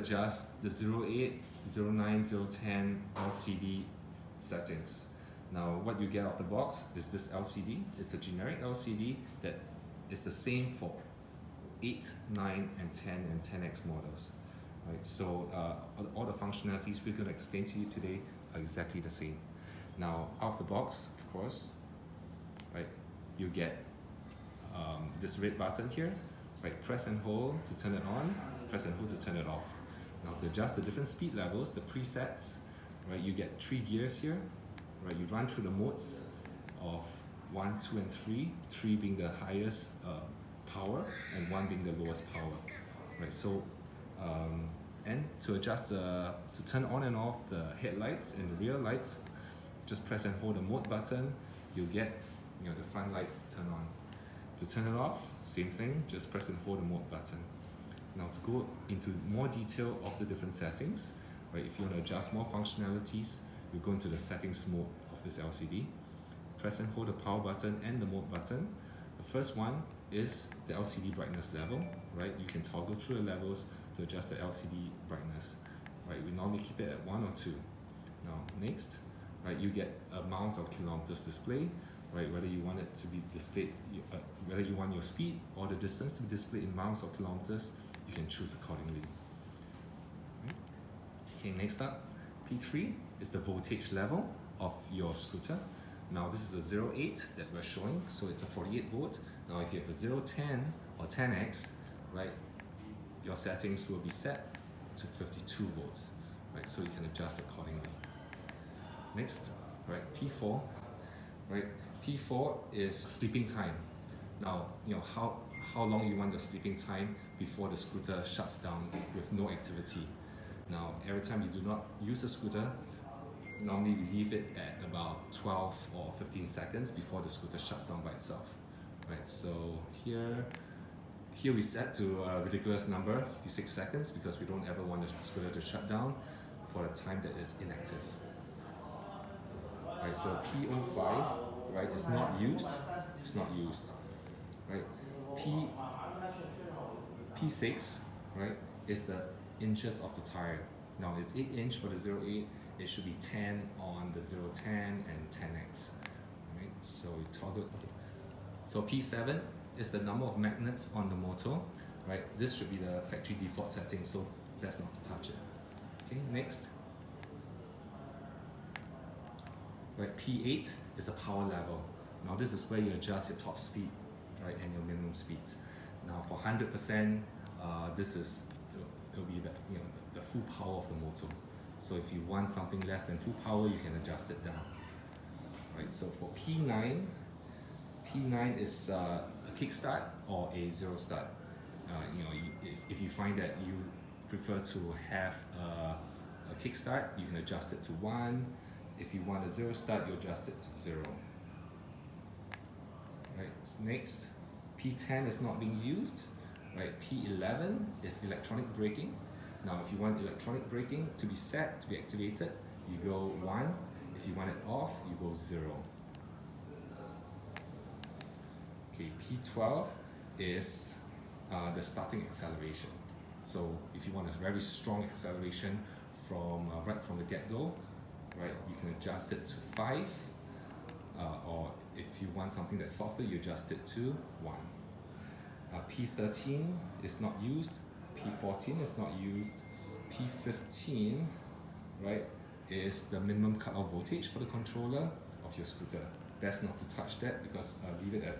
adjust the 08, 09, 010 LCD settings. Now what you get off the box is this LCD. It's a generic LCD that is the same for 8, 9 and 10 and 10X models. Right, so uh, all the functionalities we're going to explain to you today are exactly the same. Now out of the box, of course, right, you get um, this red button here, right, press and hold to turn it on, press and hold to turn it off. Now to adjust the different speed levels, the presets, right, you get three gears here, right, you run through the modes of one, two, and three, three being the highest uh, power and one being the lowest power, right, so um, and to adjust the, to turn on and off the headlights and the rear lights, just press and hold the mode button, you'll get you know, the front lights turn on. To turn it off, same thing, just press and hold the mode button. Now to go into more detail of the different settings, right, if you want to adjust more functionalities, you go into the settings mode of this LCD. Press and hold the power button and the mode button. The first one is the LCD brightness level, right? You can toggle through the levels to adjust the LCD brightness, right? We normally keep it at one or two. Now, next, right, you get amounts or kilometers display, right? Whether you want it to be displayed, uh, whether you want your speed or the distance to be displayed in miles or kilometers, you can choose accordingly. Hmm? Okay, next up, P3 is the voltage level of your scooter. Now this is a 08 that we're showing, so it's a 48 volt. Now if you have a 010 or 10X, right, your settings will be set to 52 volts, right, so you can adjust accordingly. Next, right, P4, right, P4 is sleeping time. Now, you know, how, how long you want the sleeping time before the scooter shuts down with no activity. Now, every time you do not use the scooter, normally we leave it at about 12 or 15 seconds before the scooter shuts down by itself. Right, so here, here we set to a ridiculous number, 56 seconds, because we don't ever want the scooter to shut down for a time that is inactive. Right, so PO5, right, is not used, it's not used. Right, P, P6, right, is the inches of the tire. Now it's 8 inch for the 08, it should be 10 on the 010 and 10x. Right? So we toggle. Okay. So P7 is the number of magnets on the motor. Right? This should be the factory default setting, so best not to touch it. Okay, next. Right, P8 is the power level. Now this is where you adjust your top speed, right, and your minimum speed. Now for 100%, uh, this is it'll, it'll be the you know the, the full power of the motor. So if you want something less than full power, you can adjust it down. Right, so for P9, P9 is uh, a kickstart or a zero start. Uh, you know, if, if you find that you prefer to have a, a kickstart, you can adjust it to one. If you want a zero start, you adjust it to zero. Right, next, P10 is not being used. Right, P11 is electronic braking. Now, if you want electronic braking to be set, to be activated, you go 1. If you want it off, you go 0. Okay, P12 is uh, the starting acceleration. So if you want a very strong acceleration from uh, right from the get-go, right, you can adjust it to 5. Uh, or if you want something that's softer, you adjust it to 1. Uh, P13 is not used P14 is not used. P15, right, is the minimum cutoff voltage for the controller of your scooter. Best not to touch that because uh, leave it at,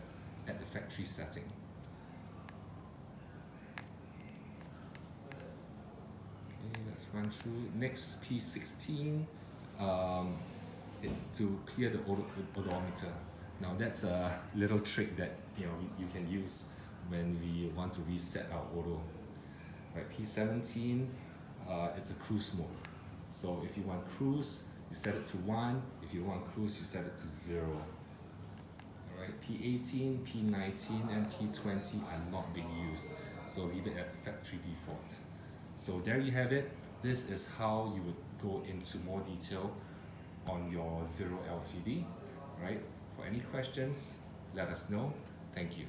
at the factory setting. Okay, let's run through. Next, P16 um, is to clear the odometer. Now that's a little trick that you know you can use when we want to reset our odo. Right, P17, uh, it's a cruise mode. So if you want cruise, you set it to 1. If you want cruise, you set it to 0. Alright, P18, P19, and P20 are not being used. So leave it at factory default. So there you have it. This is how you would go into more detail on your Zero LCD. Right? For any questions, let us know. Thank you.